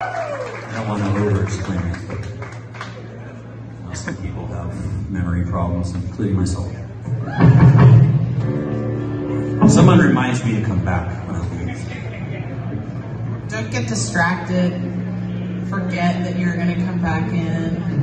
I don't want to over-explain it, but some people have memory problems, including myself. Someone reminds me to come back when I leave. Don't get distracted. Forget that you're going to come back in.